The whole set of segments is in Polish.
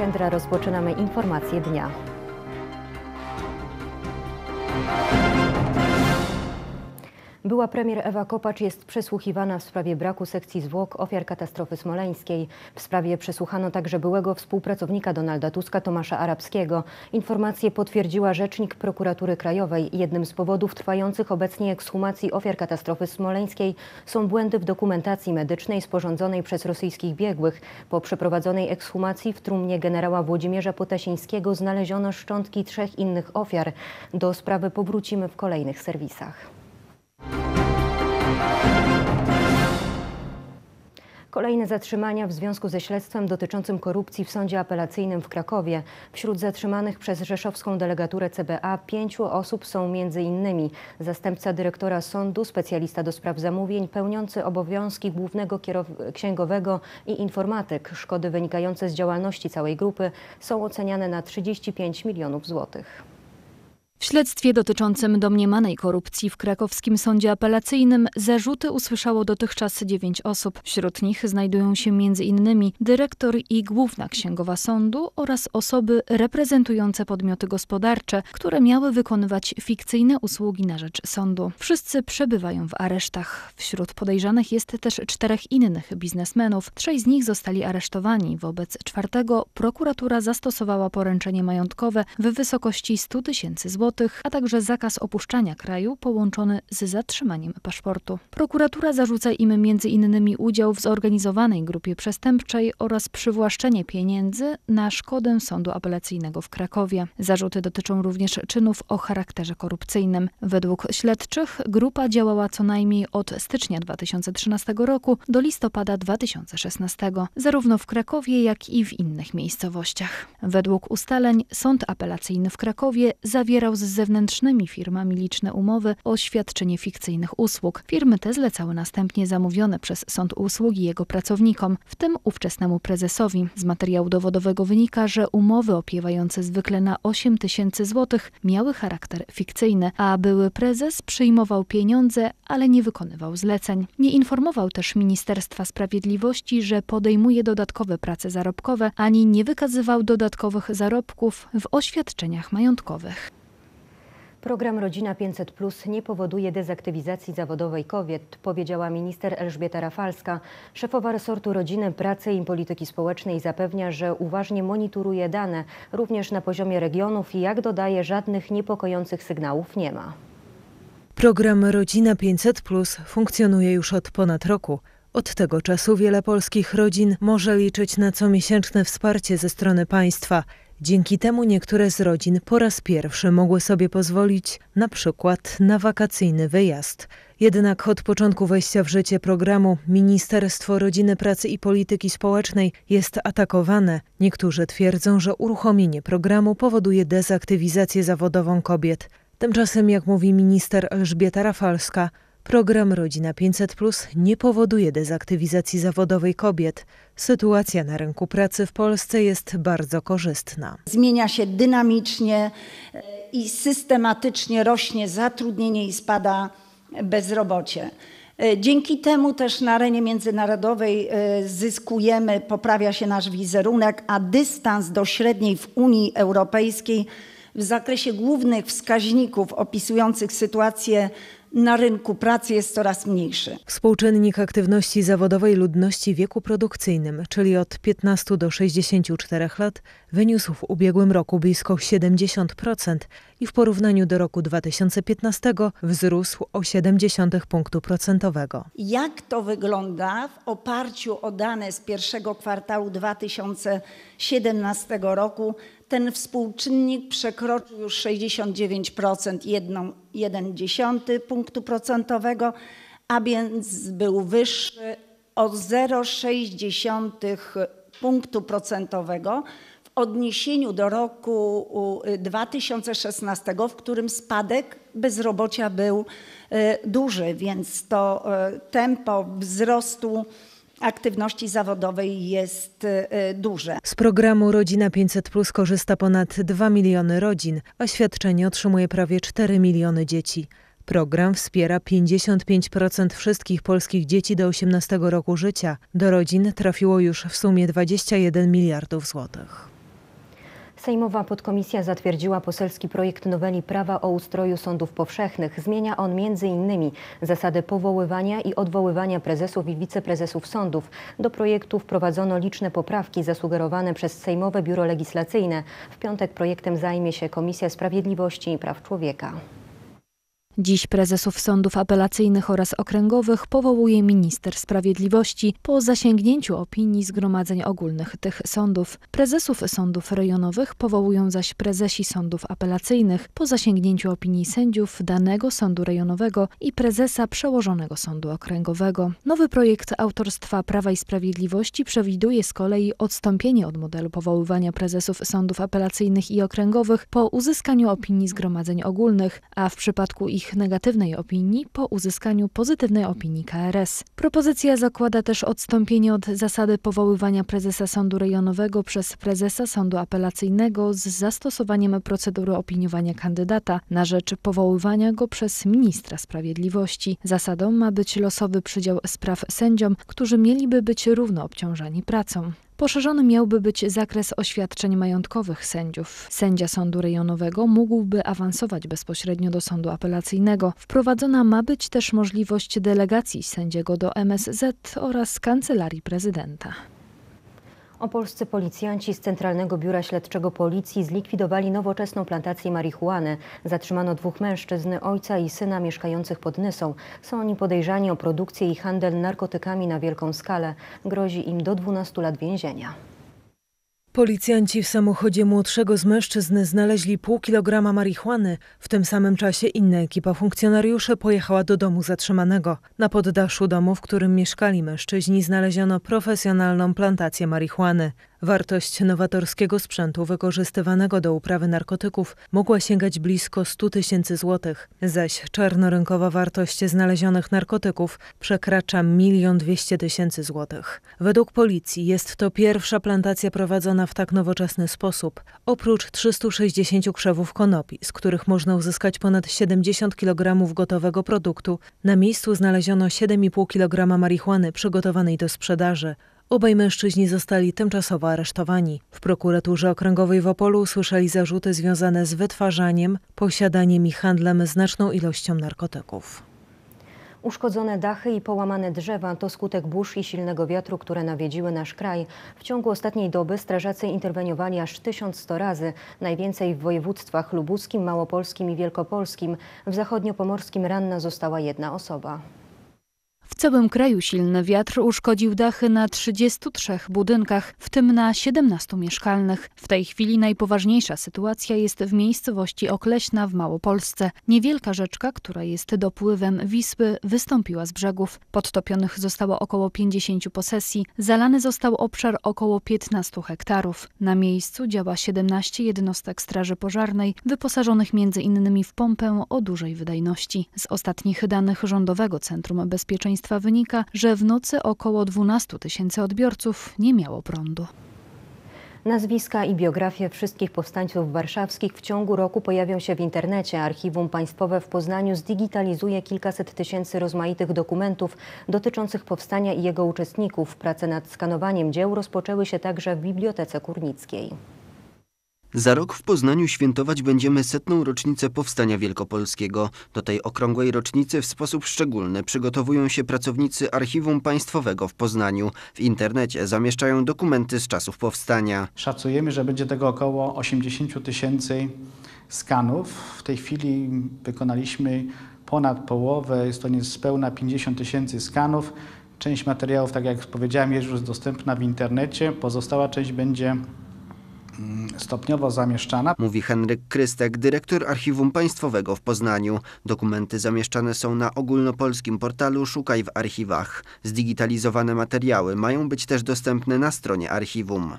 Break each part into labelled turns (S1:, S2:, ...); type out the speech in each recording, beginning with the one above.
S1: Kędra rozpoczynamy informacje dnia. Była premier Ewa Kopacz jest przesłuchiwana w sprawie braku sekcji zwłok ofiar katastrofy smoleńskiej. W sprawie przesłuchano także byłego współpracownika Donalda Tuska Tomasza Arabskiego. Informację potwierdziła rzecznik prokuratury krajowej. Jednym z powodów trwających obecnie ekshumacji ofiar katastrofy smoleńskiej są błędy w dokumentacji medycznej sporządzonej przez rosyjskich biegłych. Po przeprowadzonej ekshumacji w trumnie generała Włodzimierza Potasińskiego znaleziono szczątki trzech innych ofiar. Do sprawy powrócimy w kolejnych serwisach. Kolejne zatrzymania w związku ze śledztwem dotyczącym korupcji w sądzie apelacyjnym w Krakowie. Wśród zatrzymanych przez rzeszowską delegaturę CBA pięciu osób są m.in. zastępca dyrektora sądu, specjalista do spraw zamówień, pełniący obowiązki głównego księgowego i informatyk. Szkody wynikające z działalności całej grupy są oceniane na 35 milionów złotych.
S2: W śledztwie dotyczącym domniemanej korupcji w krakowskim sądzie apelacyjnym zarzuty usłyszało dotychczas dziewięć osób. Wśród nich znajdują się m.in. dyrektor i główna księgowa sądu oraz osoby reprezentujące podmioty gospodarcze, które miały wykonywać fikcyjne usługi na rzecz sądu. Wszyscy przebywają w aresztach. Wśród podejrzanych jest też czterech innych biznesmenów. Trzej z nich zostali aresztowani. Wobec czwartego prokuratura zastosowała poręczenie majątkowe w wysokości 100 tysięcy złotych a także zakaz opuszczania kraju połączony z zatrzymaniem paszportu. Prokuratura zarzuca im m.in. udział w zorganizowanej grupie przestępczej oraz przywłaszczenie pieniędzy na szkodę sądu apelacyjnego w Krakowie. Zarzuty dotyczą również czynów o charakterze korupcyjnym. Według śledczych grupa działała co najmniej od stycznia 2013 roku do listopada 2016, zarówno w Krakowie, jak i w innych miejscowościach. Według ustaleń sąd apelacyjny w Krakowie zawierał z zewnętrznymi firmami liczne umowy o świadczenie fikcyjnych usług. Firmy te zlecały następnie zamówione przez sąd usługi jego pracownikom, w tym ówczesnemu prezesowi. Z materiału dowodowego wynika, że umowy opiewające zwykle na 8 tysięcy złotych miały charakter fikcyjny, a były prezes przyjmował pieniądze, ale nie wykonywał zleceń. Nie informował też Ministerstwa Sprawiedliwości, że podejmuje dodatkowe prace zarobkowe, ani nie wykazywał dodatkowych zarobków w oświadczeniach majątkowych.
S1: Program Rodzina 500 Plus nie powoduje dezaktywizacji zawodowej kobiet, powiedziała minister Elżbieta Rafalska. Szefowa resortu Rodziny, Pracy i Polityki Społecznej zapewnia, że uważnie monitoruje dane, również na poziomie regionów i jak dodaje, żadnych niepokojących sygnałów nie ma.
S3: Program Rodzina 500 Plus funkcjonuje już od ponad roku. Od tego czasu wiele polskich rodzin może liczyć na comiesięczne wsparcie ze strony państwa. Dzięki temu niektóre z rodzin po raz pierwszy mogły sobie pozwolić na przykład na wakacyjny wyjazd. Jednak od początku wejścia w życie programu Ministerstwo Rodziny, Pracy i Polityki Społecznej jest atakowane. Niektórzy twierdzą, że uruchomienie programu powoduje dezaktywizację zawodową kobiet. Tymczasem, jak mówi minister Elżbieta Rafalska, Program Rodzina 500 Plus nie powoduje dezaktywizacji zawodowej kobiet. Sytuacja na rynku pracy w Polsce jest bardzo korzystna.
S4: Zmienia się dynamicznie e, i systematycznie rośnie zatrudnienie i spada bezrobocie. E, dzięki temu też na arenie międzynarodowej e, zyskujemy, poprawia się nasz wizerunek, a dystans do średniej w Unii Europejskiej w zakresie głównych wskaźników opisujących sytuację na rynku pracy jest coraz mniejszy.
S3: Współczynnik aktywności zawodowej ludności w wieku produkcyjnym, czyli od 15 do 64 lat, wyniósł w ubiegłym roku blisko 70% i w porównaniu do roku 2015 wzrósł o 0,7 punktu procentowego.
S4: Jak to wygląda w oparciu o dane z pierwszego kwartału 2017 roku? Ten współczynnik przekroczył już 69%, 1,1 punktu procentowego, a więc był wyższy o 0,6 punktu procentowego w odniesieniu do roku 2016, w którym spadek bezrobocia był e, duży, więc to e, tempo wzrostu aktywności zawodowej jest e, duże.
S3: Z programu Rodzina 500 Plus korzysta ponad 2 miliony rodzin, a świadczenie otrzymuje prawie 4 miliony dzieci. Program wspiera 55% wszystkich polskich dzieci do 18 roku życia. Do rodzin trafiło już w sumie 21 miliardów złotych.
S1: Sejmowa podkomisja zatwierdziła poselski projekt noweli prawa o ustroju sądów powszechnych. Zmienia on m.in. zasady powoływania i odwoływania prezesów i wiceprezesów sądów. Do projektu wprowadzono liczne poprawki zasugerowane przez Sejmowe Biuro Legislacyjne. W piątek projektem zajmie się Komisja Sprawiedliwości i Praw Człowieka.
S2: Dziś prezesów sądów apelacyjnych oraz okręgowych powołuje minister sprawiedliwości po zasięgnięciu opinii zgromadzeń ogólnych tych sądów. Prezesów sądów rejonowych powołują zaś prezesi sądów apelacyjnych po zasięgnięciu opinii sędziów danego sądu rejonowego i prezesa przełożonego sądu okręgowego. Nowy projekt autorstwa Prawa i Sprawiedliwości przewiduje z kolei odstąpienie od modelu powoływania prezesów sądów apelacyjnych i okręgowych po uzyskaniu opinii zgromadzeń ogólnych, a w przypadku ich negatywnej opinii po uzyskaniu pozytywnej opinii KRS. Propozycja zakłada też odstąpienie od zasady powoływania prezesa sądu rejonowego przez prezesa sądu apelacyjnego z zastosowaniem procedury opiniowania kandydata na rzecz powoływania go przez ministra sprawiedliwości. Zasadą ma być losowy przydział spraw sędziom, którzy mieliby być równo obciążani pracą. Poszerzony miałby być zakres oświadczeń majątkowych sędziów. Sędzia sądu rejonowego mógłby awansować bezpośrednio do sądu apelacyjnego. Wprowadzona ma być też możliwość delegacji sędziego do MSZ oraz kancelarii prezydenta.
S1: Opolscy policjanci z Centralnego Biura Śledczego Policji zlikwidowali nowoczesną plantację marihuany. Zatrzymano dwóch mężczyzn, ojca i syna mieszkających pod Nysą. Są oni podejrzani o produkcję i handel narkotykami na wielką skalę. Grozi im do 12 lat więzienia.
S3: Policjanci w samochodzie młodszego z mężczyzn znaleźli pół kilograma marihuany. W tym samym czasie inna ekipa funkcjonariuszy pojechała do domu zatrzymanego. Na poddaszu domu, w którym mieszkali mężczyźni, znaleziono profesjonalną plantację marihuany. Wartość nowatorskiego sprzętu wykorzystywanego do uprawy narkotyków mogła sięgać blisko 100 tysięcy złotych, zaś czarnorynkowa wartość znalezionych narkotyków przekracza milion dwieście tysięcy złotych. Według policji jest to pierwsza plantacja prowadzona w tak nowoczesny sposób. Oprócz 360 krzewów konopi, z których można uzyskać ponad 70 kg gotowego produktu, na miejscu znaleziono 7,5 kg marihuany przygotowanej do sprzedaży. Obaj mężczyźni zostali tymczasowo aresztowani. W prokuraturze okręgowej w Opolu usłyszeli zarzuty związane z wytwarzaniem, posiadaniem i handlem znaczną ilością narkotyków.
S1: Uszkodzone dachy i połamane drzewa to skutek burz i silnego wiatru, które nawiedziły nasz kraj. W ciągu ostatniej doby strażacy interweniowali aż 1100 razy, najwięcej w województwach lubuskim, małopolskim i wielkopolskim. W zachodniopomorskim ranna została jedna osoba.
S2: W całym kraju silny wiatr uszkodził dachy na 33 budynkach, w tym na 17 mieszkalnych. W tej chwili najpoważniejsza sytuacja jest w miejscowości Okleśna w Małopolsce. Niewielka rzeczka, która jest dopływem Wisły, wystąpiła z brzegów. Podtopionych zostało około 50 posesji, zalany został obszar około 15 hektarów. Na miejscu działa 17 jednostek straży pożarnej, wyposażonych m.in. w pompę o dużej wydajności. Z ostatnich danych Rządowego Centrum Bezpieczeństwa wynika, że w nocy około 12 tysięcy odbiorców nie miało prądu.
S1: Nazwiska i biografie wszystkich powstańców warszawskich w ciągu roku pojawią się w internecie. Archiwum Państwowe w Poznaniu zdigitalizuje kilkaset tysięcy rozmaitych dokumentów dotyczących powstania i jego uczestników. Prace nad skanowaniem dzieł rozpoczęły się także w Bibliotece Kurnickiej.
S5: Za rok w Poznaniu świętować będziemy setną rocznicę Powstania Wielkopolskiego. Do tej okrągłej rocznicy w sposób szczególny przygotowują się pracownicy Archiwum Państwowego w Poznaniu. W internecie zamieszczają dokumenty z czasów powstania.
S6: Szacujemy, że będzie tego około 80 tysięcy skanów. W tej chwili wykonaliśmy ponad połowę, jest to niespełna 50 tysięcy skanów. Część materiałów, tak jak powiedziałem, jest już dostępna w internecie. Pozostała część będzie stopniowo zamieszczana.
S5: Mówi Henryk Krystek, dyrektor Archiwum Państwowego w Poznaniu. Dokumenty zamieszczane są na ogólnopolskim portalu Szukaj w archiwach. Zdigitalizowane materiały mają być też dostępne na stronie archiwum.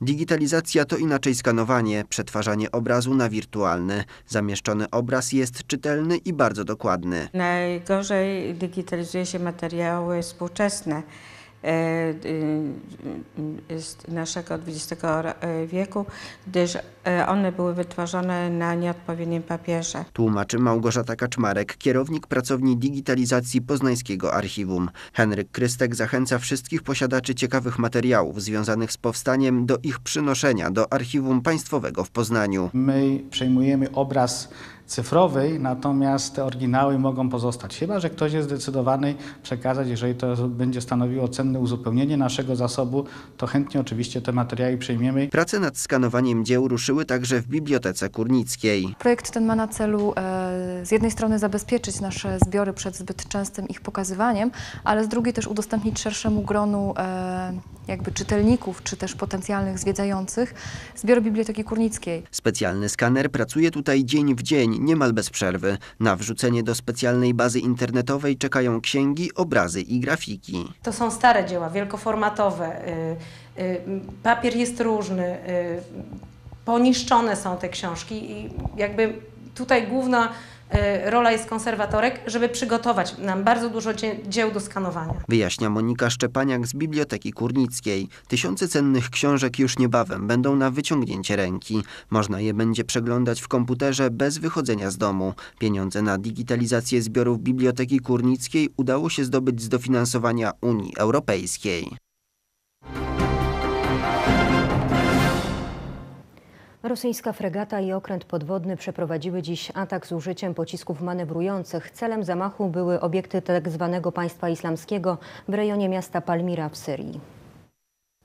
S5: Digitalizacja to inaczej skanowanie, przetwarzanie obrazu na wirtualny. Zamieszczony obraz jest czytelny i bardzo dokładny.
S7: Najgorzej digitalizuje się materiały współczesne z naszego XX wieku, gdyż e, one były wytwarzane na nieodpowiednim papierze.
S5: Tłumaczy Małgorzata Kaczmarek, kierownik pracowni digitalizacji Poznańskiego Archiwum. Henryk Krystek zachęca wszystkich posiadaczy ciekawych materiałów związanych z powstaniem do ich przynoszenia do Archiwum Państwowego w Poznaniu.
S6: My przejmujemy obraz cyfrowy, natomiast te oryginały mogą pozostać. Chyba, że ktoś jest zdecydowany przekazać, jeżeli to będzie stanowiło cenne uzupełnienie naszego zasobu, to chętnie oczywiście te materiały przejmiemy.
S5: Prace nad skanowaniem dzieł ruszyły także w Bibliotece Kurnickiej.
S8: Projekt ten ma na celu e, z jednej strony zabezpieczyć nasze zbiory przed zbyt częstym ich pokazywaniem, ale z drugiej też udostępnić szerszemu gronu e, jakby czytelników, czy też potencjalnych zwiedzających zbiory Biblioteki Kurnickiej.
S5: Specjalny skaner pracuje tutaj dzień w dzień, niemal bez przerwy. Na wrzucenie do specjalnej bazy internetowej czekają księgi, obrazy i grafiki.
S9: To są stare dzieła, wielkoformatowe. y, y, Papier jest różny, y, poniszczone są te książki i jakby tutaj główna rola jest konserwatorek, żeby przygotować nam bardzo dużo dzie- dzieł do skanowania.
S5: Wyjaśnia Monika Szczepaniak z Biblioteki Kurnickiej. Tysiące cennych książek już niebawem będą na wyciągnięcie ręki. Można je będzie przeglądać w komputerze bez wychodzenia z domu. Pieniądze na digitalizację zbiorów Biblioteki Kurnickiej udało się zdobyć z dofinansowania Unii Europejskiej.
S1: Rosyjska fregata i okręt podwodny przeprowadziły dziś atak z użyciem pocisków manewrujących. Celem zamachu były obiekty tzw. państwa islamskiego w rejonie miasta Palmira w Syrii.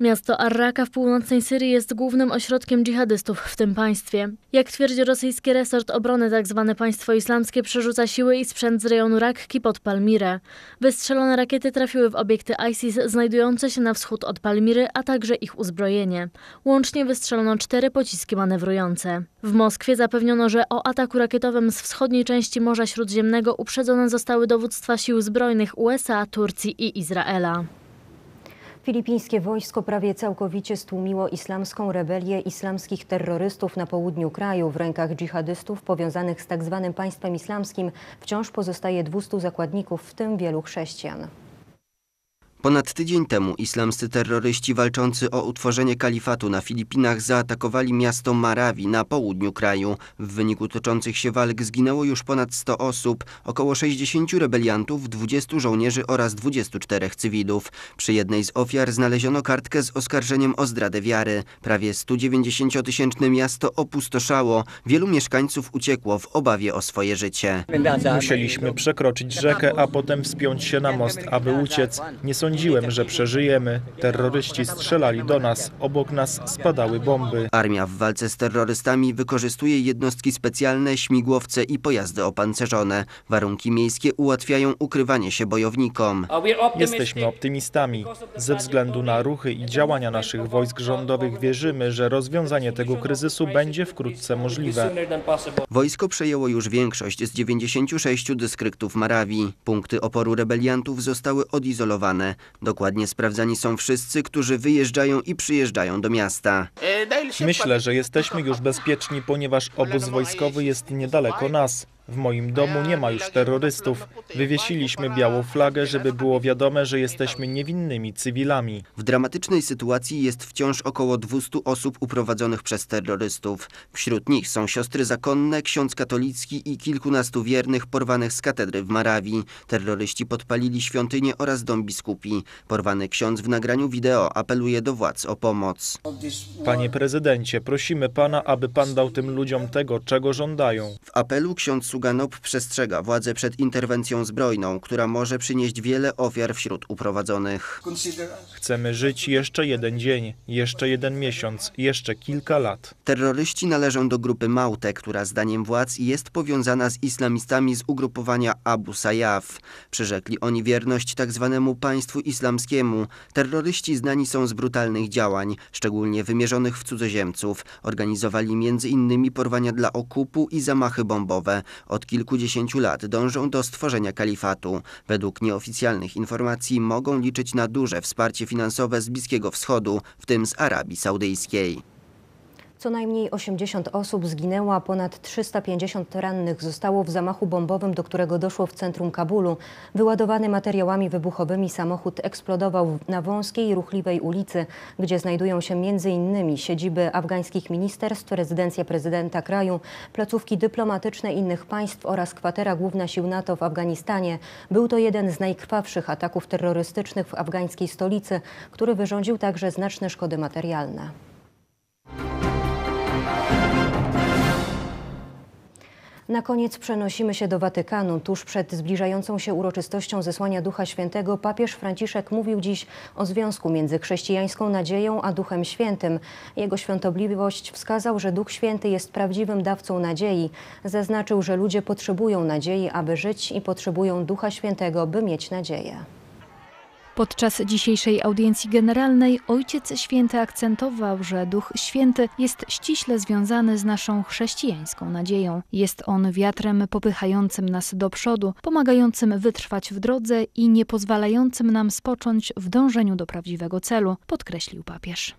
S10: Miasto Arraka w północnej Syrii jest głównym ośrodkiem dżihadystów w tym państwie. Jak twierdzi rosyjski resort obrony, tzw. państwo islamskie przerzuca siły i sprzęt z rejonu Rakki pod Palmirę. Wystrzelone rakiety trafiły w obiekty ISIS znajdujące się na wschód od Palmiry, a także ich uzbrojenie. Łącznie wystrzelono cztery pociski manewrujące. W Moskwie zapewniono, że o ataku rakietowym z wschodniej części Morza Śródziemnego uprzedzone zostały dowództwa sił zbrojnych USA, Turcji i Izraela.
S1: Filipińskie wojsko prawie całkowicie stłumiło islamską rebelię islamskich terrorystów na południu kraju. W rękach dżihadystów powiązanych z tzw. państwem islamskim wciąż pozostaje 200 zakładników, w tym wielu chrześcijan.
S5: Ponad tydzień temu islamscy terroryści walczący o utworzenie kalifatu na Filipinach zaatakowali miasto Marawi na południu kraju. W wyniku toczących się walk zginęło już ponad 100 osób, około 60 rebeliantów, 20 żołnierzy oraz 24 cywilów. Przy jednej z ofiar znaleziono kartkę z oskarżeniem o zdradę wiary. Prawie 190-tysięczne miasto opustoszało. Wielu mieszkańców uciekło w obawie o swoje życie.
S11: Musieliśmy przekroczyć rzekę, a potem wspiąć się na most, aby uciec. Nie sądziłem, że przeżyjemy. Terroryści strzelali do nas, obok nas spadały bomby.
S5: Armia w walce z terrorystami wykorzystuje jednostki specjalne, śmigłowce i pojazdy opancerzone. Warunki miejskie ułatwiają ukrywanie się bojownikom.
S11: Jesteśmy optymistami. Ze względu na ruchy i działania naszych wojsk rządowych wierzymy, że rozwiązanie tego kryzysu będzie wkrótce możliwe.
S5: Wojsko przejęło już większość z 96 dyskryktów Marawi. Punkty oporu rebeliantów zostały odizolowane. Dokładnie sprawdzani są wszyscy, którzy wyjeżdżają i przyjeżdżają do miasta.
S11: Myślę, że jesteśmy już bezpieczni, ponieważ obóz wojskowy jest niedaleko nas. W moim domu nie ma już terrorystów. Wywiesiliśmy białą flagę, żeby było wiadome, że jesteśmy niewinnymi cywilami.
S5: W dramatycznej sytuacji jest wciąż około 200 osób uprowadzonych przez terrorystów. Wśród nich są siostry zakonne, ksiądz katolicki i kilkunastu wiernych porwanych z katedry w Marawi. Terroryści podpalili świątynię oraz dom biskupi. Porwany ksiądz w nagraniu wideo apeluje do władz o pomoc.
S11: Panie prezydencie, prosimy pana, aby pan dał tym ludziom tego, czego żądają.
S5: W apelu ksiądz Suganop przestrzega władze przed interwencją zbrojną, która może przynieść wiele ofiar wśród uprowadzonych.
S11: Chcemy żyć jeszcze jeden dzień, jeszcze jeden miesiąc, jeszcze kilka lat.
S5: Terroryści należą do grupy Maute, która zdaniem władz jest powiązana z islamistami z ugrupowania Abu Sayyaf. Przyrzekli oni wierność tzw. państwu islamskiemu. Terroryści znani są z brutalnych działań, szczególnie wymierzonych w cudzoziemców. Organizowali m.in. porwania dla okupu i zamachy bombowe. Od kilkudziesięciu lat dążą do stworzenia kalifatu. Według nieoficjalnych informacji mogą liczyć na duże wsparcie finansowe z Bliskiego Wschodu, w tym z Arabii Saudyjskiej.
S1: Co najmniej 80 osób zginęło, a ponad 350 rannych zostało w zamachu bombowym, do którego doszło w centrum Kabulu. Wyładowany materiałami wybuchowymi samochód eksplodował na wąskiej, ruchliwej ulicy, gdzie znajdują się m.in. siedziby afgańskich ministerstw, rezydencja prezydenta kraju, placówki dyplomatyczne innych państw oraz kwatera główna sił NATO w Afganistanie. Był to jeden z najkrwawszych ataków terrorystycznych w afgańskiej stolicy, który wyrządził także znaczne szkody materialne. Na koniec przenosimy się do Watykanu. Tuż przed zbliżającą się uroczystością zesłania Ducha Świętego papież Franciszek mówił dziś o związku między chrześcijańską nadzieją a Duchem Świętym. Jego świątobliwość wskazał, że Duch Święty jest prawdziwym dawcą nadziei. Zaznaczył, że ludzie potrzebują nadziei, aby żyć i potrzebują Ducha Świętego, by mieć nadzieję.
S2: Podczas dzisiejszej audiencji generalnej Ojciec Święty akcentował, że Duch Święty jest ściśle związany z naszą chrześcijańską nadzieją. Jest on wiatrem popychającym nas do przodu, pomagającym wytrwać w drodze i nie pozwalającym nam spocząć w dążeniu do prawdziwego celu, podkreślił papież.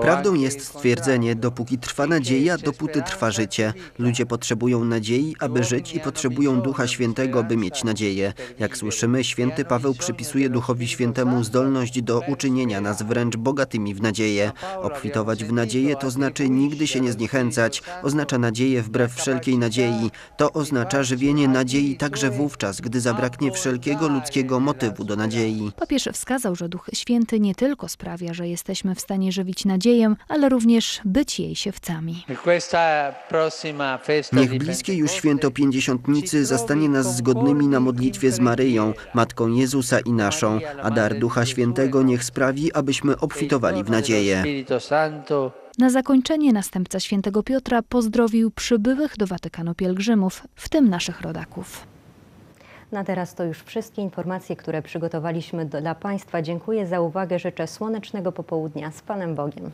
S5: Prawdą jest stwierdzenie, dopóki trwa nadzieja, dopóty trwa życie. Ludzie potrzebują nadziei, aby żyć i potrzebują Ducha Świętego, by mieć nadzieję. Jak słyszymy, święty Paweł przypisuje Duchowi Świętemu zdolność do uczynienia nas wręcz bogatymi w nadzieję. Obfitować w nadzieję to znaczy nigdy się nie zniechęcać, oznacza nadzieję wbrew wszelkiej nadziei. To oznacza żywienie nadziei także wówczas, gdy zabraknie wszelkiego ludzkiego motywu do nadziei.
S2: Papież wskazał, że Duch Święty nie tylko sprawia, że jesteśmy w stanie żywić nadzieję, ale również być jej siewcami.
S5: Niech bliskie już święto Pięćdziesiątnicy zastanie nas zgodnymi na modlitwie z Maryją, Matką Jezusa i naszą, a dar Ducha Świętego niech sprawi, abyśmy obfitowali w nadzieję.
S2: Na zakończenie następca świętego Piotra pozdrowił przybyłych do Watykanu pielgrzymów, w tym naszych rodaków.
S1: Na teraz to już wszystkie informacje, które przygotowaliśmy dla Państwa. Dziękuję za uwagę. Życzę słonecznego popołudnia. Z Panem Bogiem.